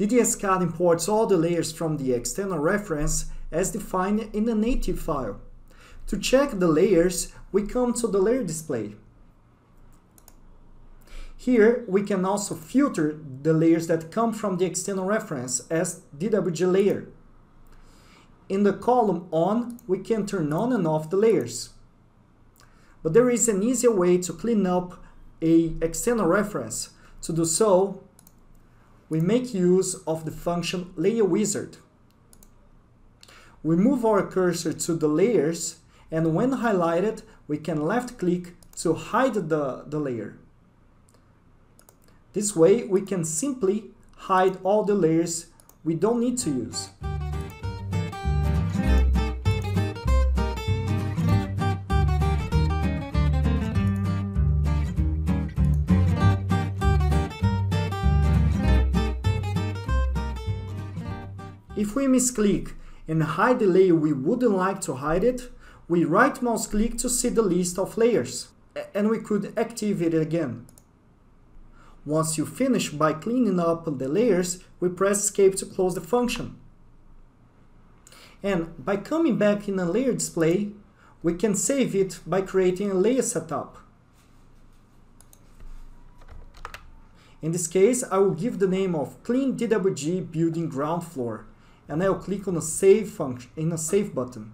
DDS-CAD imports all the layers from the external reference as defined in the native file. To check the layers, we come to the layer display. Here, we can also filter the layers that come from the external reference as DWG layer. In the column on, we can turn on and off the layers. But there is an easier way to clean up a external reference. To do so, we make use of the function layer wizard. We move our cursor to the layers and when highlighted, we can left click to hide the, the layer. This way, we can simply hide all the layers we don't need to use. If we misclick and hide the layer we wouldn't like to hide it, we right mouse click to see the list of layers, and we could activate it again. Once you finish by cleaning up the layers, we press escape to close the function. And by coming back in a layer display, we can save it by creating a layer setup. In this case, I will give the name of Clean DWG Building Ground Floor and I'll click on a save function in a save button.